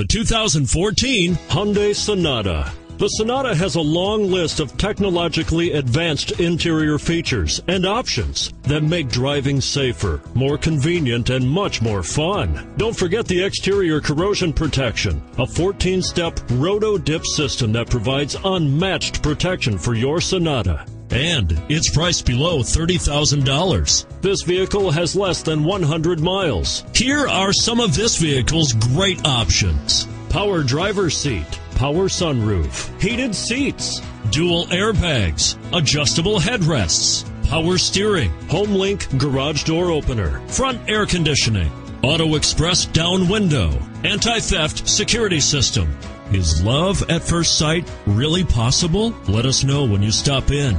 The 2014 Hyundai Sonata. The Sonata has a long list of technologically advanced interior features and options that make driving safer, more convenient, and much more fun. Don't forget the exterior corrosion protection, a 14 step roto dip system that provides unmatched protection for your Sonata. And it's priced below $30,000. This vehicle has less than 100 miles. Here are some of this vehicle's great options power driver's seat power sunroof, heated seats, dual airbags, adjustable headrests, power steering, HomeLink garage door opener, front air conditioning, auto express down window, anti-theft security system. Is love at first sight really possible? Let us know when you stop in.